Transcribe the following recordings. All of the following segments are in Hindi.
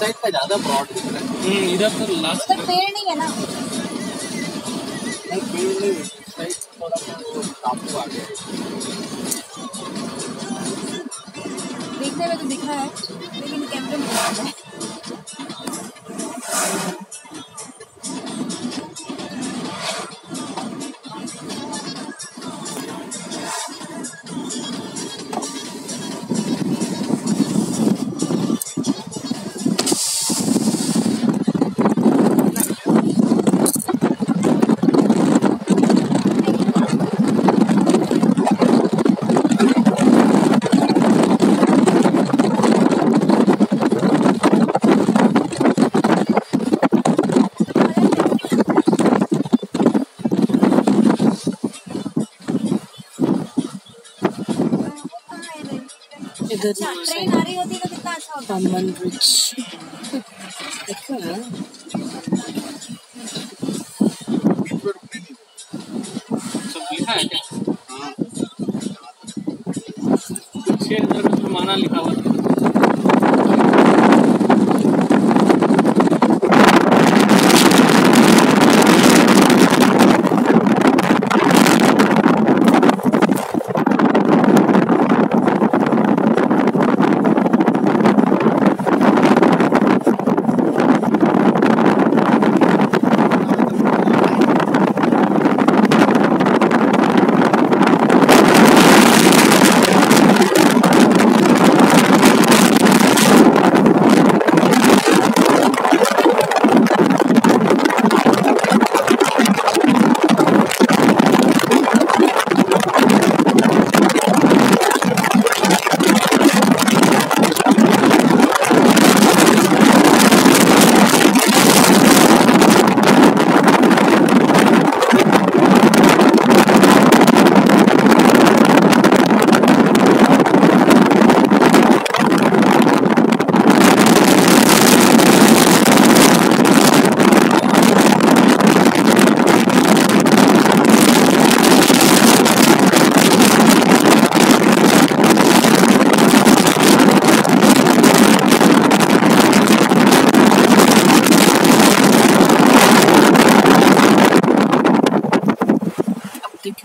साइड का ज़्यादा ब्रॉड दिख रहा है। हम्म इधर तो लास्ट उधर पेड़ नहीं है ना? नहीं पेड़ नहीं साइड थोड़ा सा वो टापू आ गया देखने में तो दिख रहा है लेकिन कैमरे में इधर अच्छा ट्रेन आ रही होती तो कितना अच्छा होता। कॉमन ब्रिज देखो ना। सब लिखा है क्या? छह हज़ार का लिखा हुआ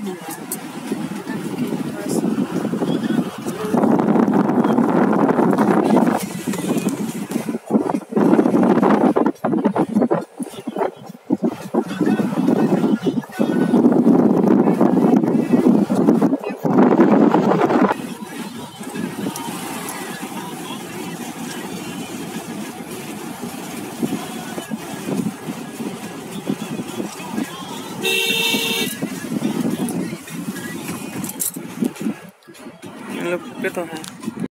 देखना थोड़ा लोग पे तो है।